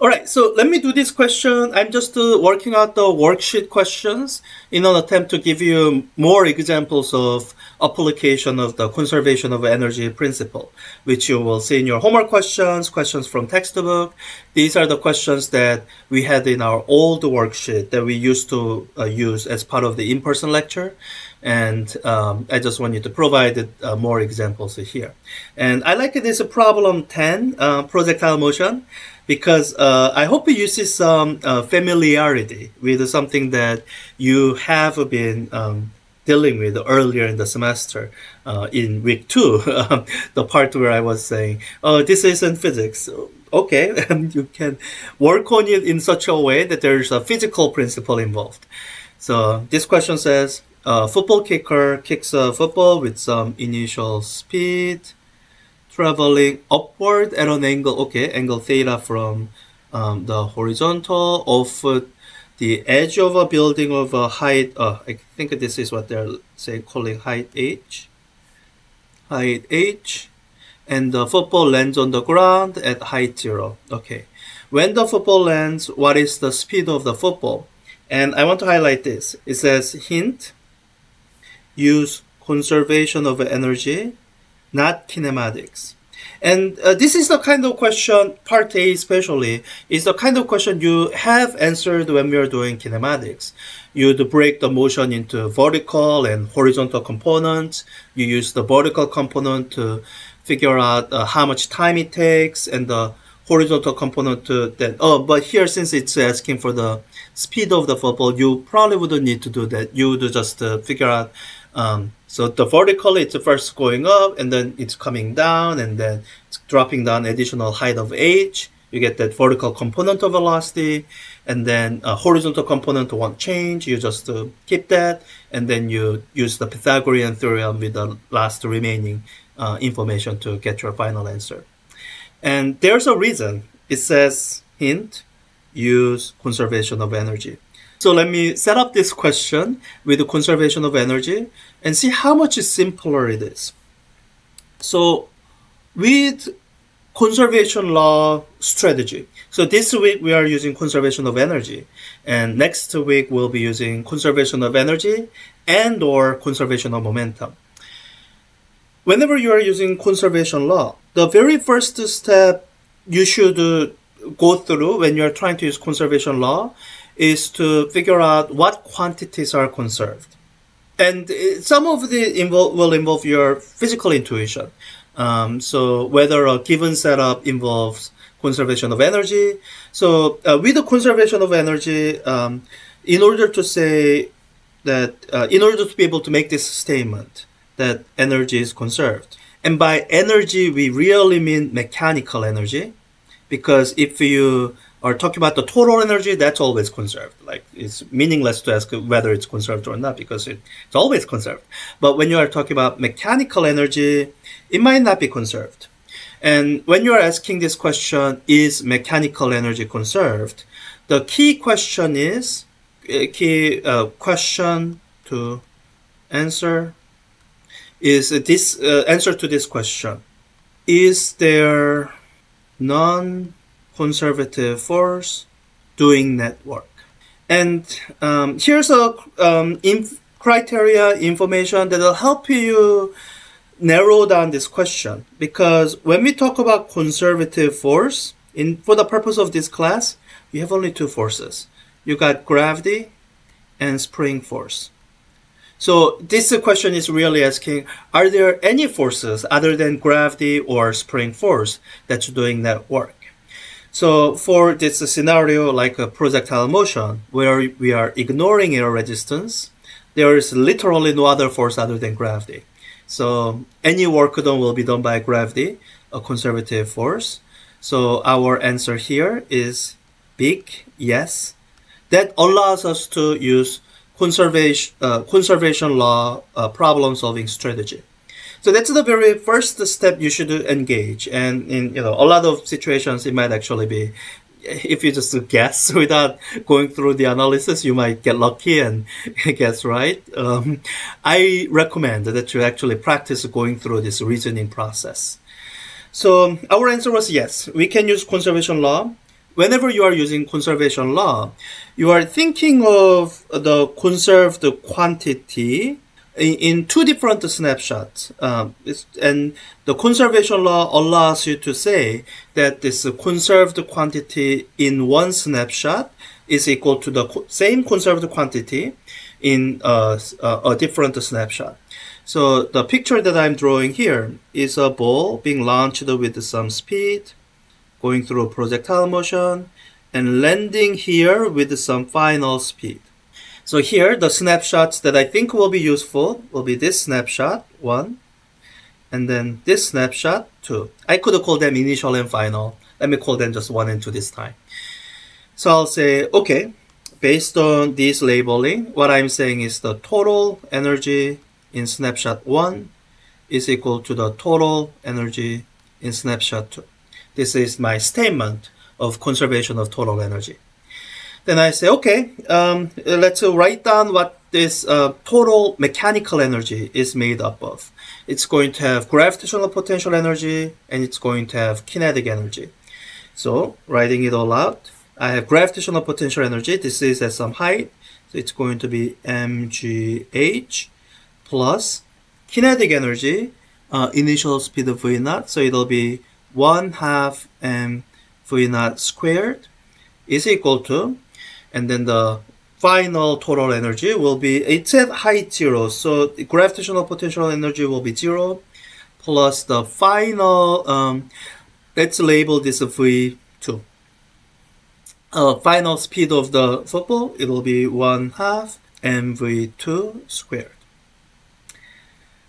All right, so let me do this question. I'm just uh, working out the worksheet questions in an attempt to give you more examples of application of the conservation of energy principle, which you will see in your homework questions, questions from textbook. These are the questions that we had in our old worksheet that we used to uh, use as part of the in-person lecture. And um, I just want you to provide uh, more examples here. And I like this problem 10, uh, projectile motion because uh, I hope you see some uh, familiarity with something that you have been um, dealing with earlier in the semester uh, in week two, the part where I was saying, oh, this isn't physics. Okay, and you can work on it in such a way that there's a physical principle involved. So this question says, a football kicker kicks a football with some initial speed traveling upward at an angle, okay, angle theta from um, the horizontal of uh, the edge of a building of a height, uh, I think this is what they're saying, calling height h, height h, and the football lands on the ground at height zero, okay. When the football lands, what is the speed of the football? And I want to highlight this. It says hint, use conservation of energy not kinematics. And uh, this is the kind of question, part A especially, is the kind of question you have answered when we are doing kinematics. You'd break the motion into vertical and horizontal components. You use the vertical component to figure out uh, how much time it takes and the horizontal component to that. Oh, but here, since it's asking for the speed of the football, you probably wouldn't need to do that. You would just uh, figure out um, so the vertical it's first going up and then it's coming down and then it's dropping down additional height of h. You get that vertical component of velocity and then a horizontal component won't change. You just uh, keep that and then you use the Pythagorean theorem with the last remaining uh, information to get your final answer. And there's a reason. It says hint, use conservation of energy. So let me set up this question with the conservation of energy and see how much simpler it is. So with conservation law strategy. So this week we are using conservation of energy and next week we'll be using conservation of energy and or conservation of momentum. Whenever you are using conservation law, the very first step you should go through when you are trying to use conservation law is to figure out what quantities are conserved. And some of the invo- will involve your physical intuition. Um, so whether a given setup involves conservation of energy. So uh, with the conservation of energy, um, in order to say that, uh, in order to be able to make this statement that energy is conserved, and by energy we really mean mechanical energy, because if you are talking about the total energy, that's always conserved. Like it's meaningless to ask whether it's conserved or not because it, it's always conserved. But when you are talking about mechanical energy, it might not be conserved. And when you are asking this question, is mechanical energy conserved? The key question is, key uh, question to answer is this uh, answer to this question. Is there non conservative force doing net work. And um, here's a um, inf criteria information that will help you narrow down this question. Because when we talk about conservative force in for the purpose of this class you have only two forces. You got gravity and spring force. So this question is really asking are there any forces other than gravity or spring force that's doing that work so for this scenario, like a projectile motion, where we are ignoring air resistance, there is literally no other force other than gravity. So any work done will be done by gravity, a conservative force. So our answer here is big yes. That allows us to use conservation, uh, conservation law uh, problem solving strategy. So that's the very first step you should engage. And in you know a lot of situations, it might actually be if you just guess without going through the analysis, you might get lucky and guess right. Um, I recommend that you actually practice going through this reasoning process. So our answer was yes, we can use conservation law whenever you are using conservation law, you are thinking of the conserved quantity in, two different snapshots. Um, and the conservation law allows you to say that this conserved quantity in one snapshot is equal to the same conserved quantity in a, a different snapshot. So the picture that I'm drawing here is a ball being launched with some speed, going through a projectile motion, and landing here with some final speed. So here, the snapshots that I think will be useful will be this snapshot, one, and then this snapshot, two. I could call them initial and final. Let me call them just one and two this time. So I'll say, okay, based on this labeling, what I'm saying is the total energy in snapshot one is equal to the total energy in snapshot two. This is my statement of conservation of total energy. Then I say, okay, um, let's write down what this uh, total mechanical energy is made up of. It's going to have gravitational potential energy and it's going to have kinetic energy. So writing it all out, I have gravitational potential energy. This is at some height. So it's going to be mgh plus kinetic energy, uh, initial speed of v naught. So it'll be 1 half m v naught squared is equal to and then the final total energy will be it's at height zero so the gravitational potential energy will be zero plus the final um, let's label this v2 uh, final speed of the football it will be one half mv2 squared.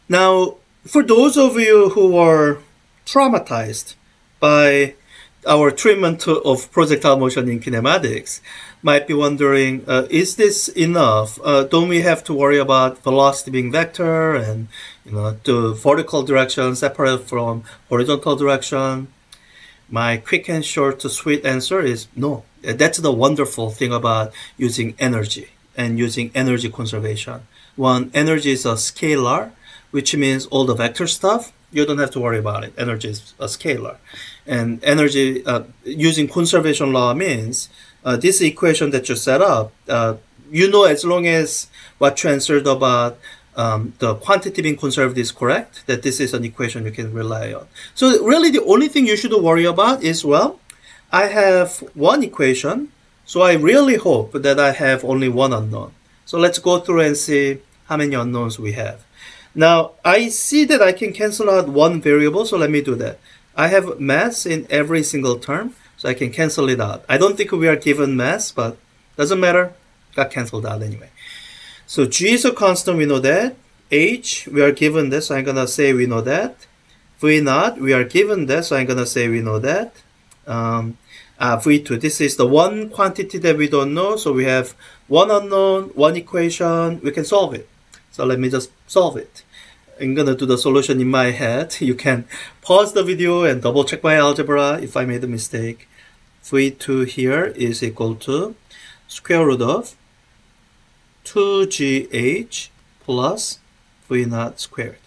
Now for those of you who are traumatized by our treatment of projectile motion in kinematics might be wondering, uh, is this enough? Uh, don't we have to worry about velocity being vector and you know the vertical direction separate from horizontal direction? My quick and short sweet answer is no. That's the wonderful thing about using energy and using energy conservation. One, energy is a scalar, which means all the vector stuff, you don't have to worry about it. Energy is a scalar. And energy, uh, using conservation law means uh, this equation that you set up, uh, you know as long as what you answered about um, the quantity being conserved is correct, that this is an equation you can rely on. So really the only thing you should worry about is, well, I have one equation, so I really hope that I have only one unknown. So let's go through and see how many unknowns we have. Now, I see that I can cancel out one variable, so let me do that. I have mass in every single term, so I can cancel it out. I don't think we are given mass, but doesn't matter. Got canceled out anyway. So G is a constant, we know that. H, we are given this, so I'm gonna say we know that. V naught, we are given that, so I'm gonna say we know that. Um, uh, V2, this is the one quantity that we don't know, so we have one unknown, one equation, we can solve it. So let me just solve it. I'm gonna do the solution in my head. You can pause the video and double check my algebra if I made a mistake. V2 here is equal to square root of 2gh plus v naught squared.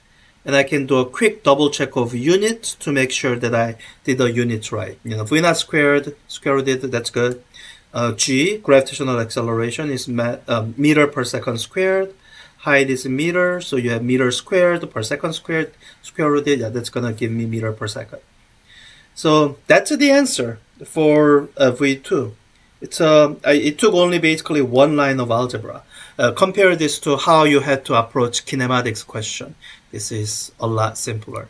And I can do a quick double check of units to make sure that I did the units right. You know, v naught squared, square root it, that's good. Uh, g, gravitational acceleration, is uh, meter per second squared height is meter, so you have meter squared per second squared, square root yeah, that's gonna give me meter per second. So that's the answer for uh, V2. It's uh, it took only basically one line of algebra. Uh, compare this to how you had to approach kinematics question. This is a lot simpler.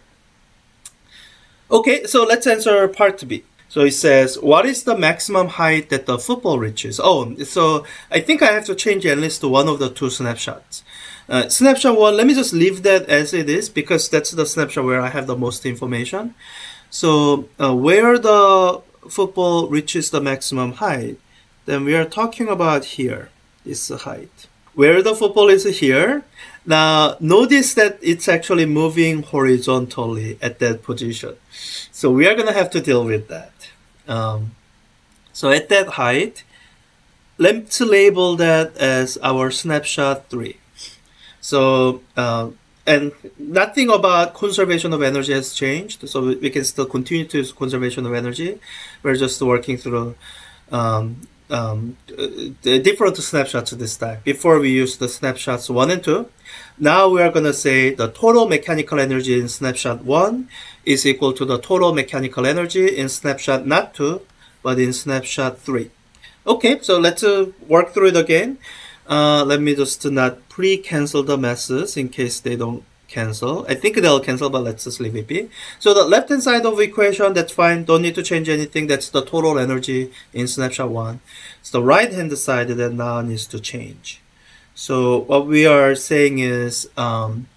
Okay, so let's answer part B. So it says, what is the maximum height that the football reaches? Oh, so I think I have to change at least one of the two snapshots. Uh, snapshot one, let me just leave that as it is because that's the snapshot where I have the most information. So uh, where the football reaches the maximum height, then we are talking about here, this height. Where the football is here, now notice that it's actually moving horizontally at that position. So we are gonna have to deal with that. Um, so at that height, let's label that as our snapshot 3. So, uh, and nothing about conservation of energy has changed. So we can still continue to use conservation of energy. We're just working through um, um, different snapshots this time. Before we used the snapshots 1 and 2. Now we are going to say the total mechanical energy in snapshot 1 is equal to the total mechanical energy in snapshot not 2, but in snapshot 3. Okay, so let's uh, work through it again. Uh, let me just not pre-cancel the masses in case they don't cancel. I think they'll cancel, but let's just leave it be. So the left-hand side of the equation, that's fine. Don't need to change anything. That's the total energy in snapshot 1. So the right-hand side that now needs to change. So what we are saying is um,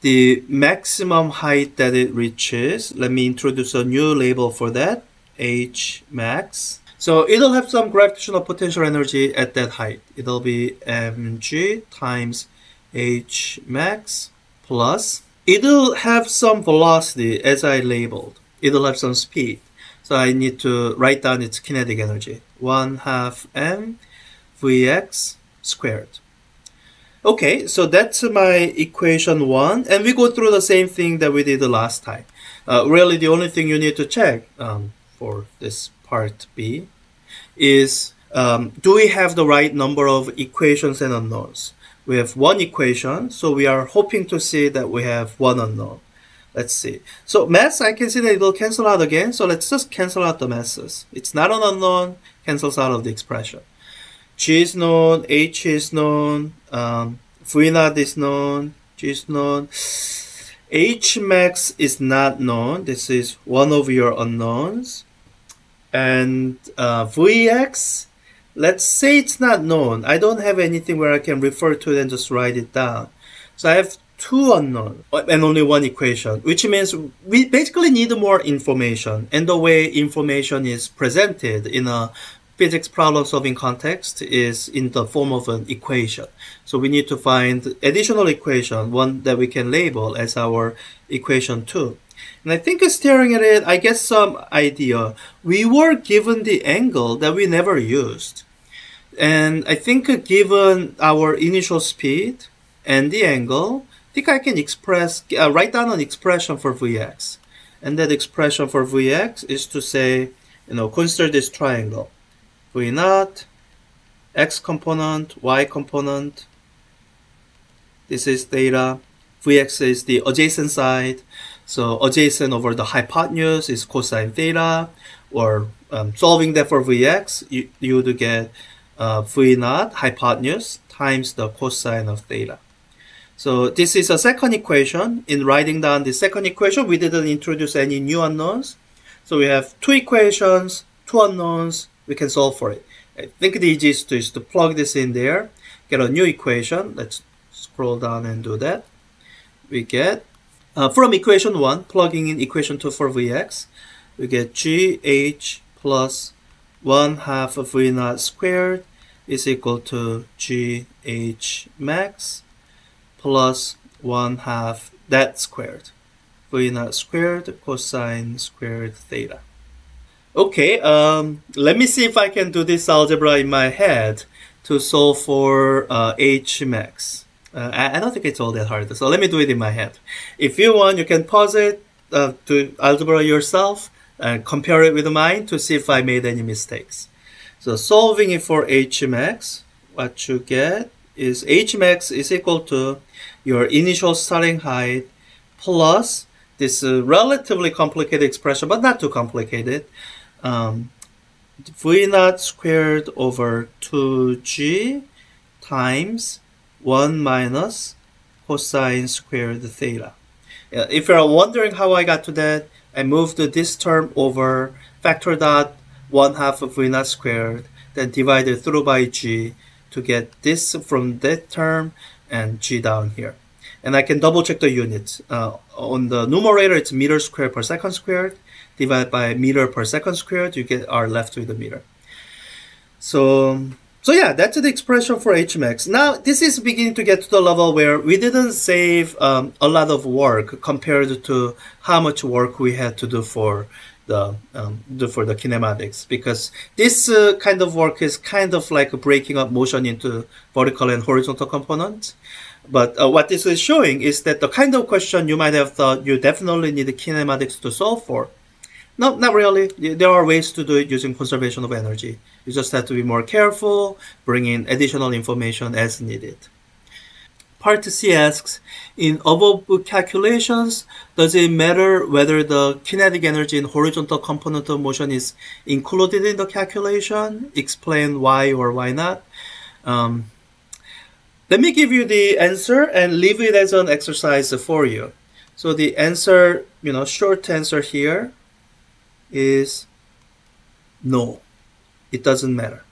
the maximum height that it reaches. Let me introduce a new label for that, H max. So it'll have some gravitational potential energy at that height. It'll be mg times h max plus. It'll have some velocity as I labeled. It'll have some speed. So I need to write down its kinetic energy. 1 half m vx squared. Okay, so that's my equation 1. And we go through the same thing that we did the last time. Uh, really, the only thing you need to check um, for this part B is um, do we have the right number of equations and unknowns? We have one equation, so we are hoping to see that we have one unknown. Let's see. So mass, I can see that it will cancel out again, so let's just cancel out the masses. It's not an unknown, cancels out of the expression. G is known, H is known, um, V naught is known, G is known. H max is not known. This is one of your unknowns and uh, Vx, let's say it's not known. I don't have anything where I can refer to it and just write it down. So I have two unknown and only one equation, which means we basically need more information. And the way information is presented in a physics problem solving context is in the form of an equation. So we need to find additional equation, one that we can label as our equation 2. And I think staring at it, I get some idea. We were given the angle that we never used. And I think given our initial speed and the angle, I think I can express, uh, write down an expression for Vx. And that expression for Vx is to say, you know, consider this triangle. V naught, x component, y component. This is theta. Vx is the adjacent side. So adjacent over the hypotenuse is cosine theta, or um, solving that for Vx, you, you would get uh, V naught hypotenuse times the cosine of theta. So this is a second equation. In writing down the second equation, we didn't introduce any new unknowns. So we have two equations, two unknowns, we can solve for it. I think the easiest is to plug this in there, get a new equation. Let's scroll down and do that. We get uh, from equation 1, plugging in equation 2 for Vx, we get GH plus 1 half of V naught squared is equal to GH max plus 1 half that squared. V naught squared cosine squared theta. Okay, um, let me see if I can do this algebra in my head to solve for uh, H max. Uh, I, I, don't think it's all that hard. So let me do it in my head. If you want, you can pause it uh, to algebra yourself and compare it with mine to see if I made any mistakes. So solving it for Hmax, what you get is Hmax is equal to your initial starting height plus this uh, relatively complicated expression, but not too complicated. Um, v naught squared over 2g times 1 minus cosine squared theta. If you're wondering how I got to that, I moved this term over, factor dot 1 half of V naught squared, then divided through by g to get this from that term and g down here. And I can double check the units. Uh, on the numerator, it's meter squared per second squared. Divided by meter per second squared, you get are left with the meter. So so yeah, that's the expression for Hmax. Now, this is beginning to get to the level where we didn't save um, a lot of work compared to how much work we had to do for the um, do for the kinematics because this uh, kind of work is kind of like breaking up motion into vertical and horizontal components. But uh, what this is showing is that the kind of question you might have thought you definitely need kinematics to solve for No, not really. There are ways to do it using conservation of energy. You just have to be more careful, bring in additional information as needed. Part C asks, in above calculations, does it matter whether the kinetic energy in horizontal component of motion is included in the calculation? Explain why or why not. Um, let me give you the answer and leave it as an exercise for you. So the answer, you know, short answer here is no. It doesn't matter.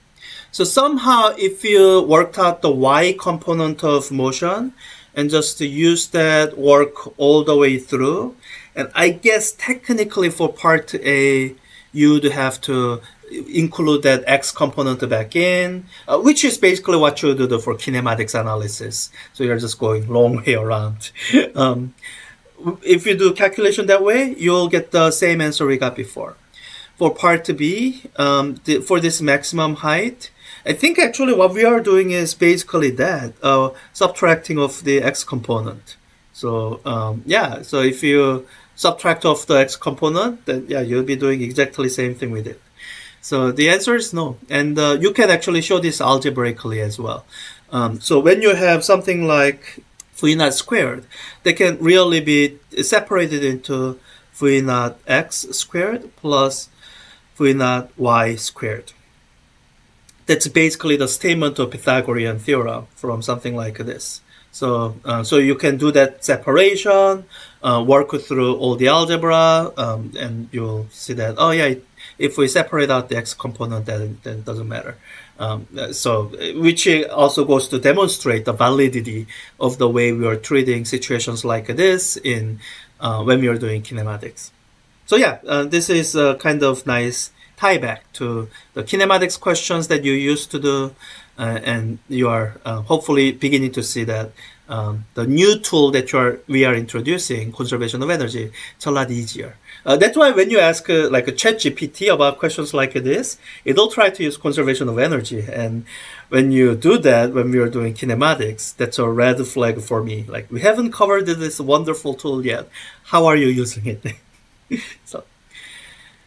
So somehow if you worked out the y component of motion and just use that work all the way through, and I guess technically for part A, you'd have to include that x component back in, uh, which is basically what you do for kinematics analysis. So you're just going long way around. um, if you do calculation that way, you'll get the same answer we got before. For part B, um, the, for this maximum height, I think actually what we are doing is basically that, uh, subtracting of the x component. So um, yeah, so if you subtract off the x component, then yeah, you'll be doing exactly the same thing with it. So the answer is no. And uh, you can actually show this algebraically as well. Um, so when you have something like v naught squared, they can really be separated into v naught x squared plus v naught y squared that's basically the statement of Pythagorean theorem from something like this. So, uh, so you can do that separation, uh, work through all the algebra, um, and you'll see that, oh yeah, if we separate out the x component, then, then it doesn't matter. Um, so, which also goes to demonstrate the validity of the way we are treating situations like this in uh, when we are doing kinematics. So yeah, uh, this is a kind of nice tie back to the kinematics questions that you used to do, uh, and you are uh, hopefully beginning to see that um, the new tool that you are, we are introducing, conservation of energy, it's a lot easier. Uh, that's why when you ask uh, like a ChatGPT about questions like this, it'll try to use conservation of energy. And when you do that, when we are doing kinematics, that's a red flag for me. Like we haven't covered this wonderful tool yet. How are you using it? so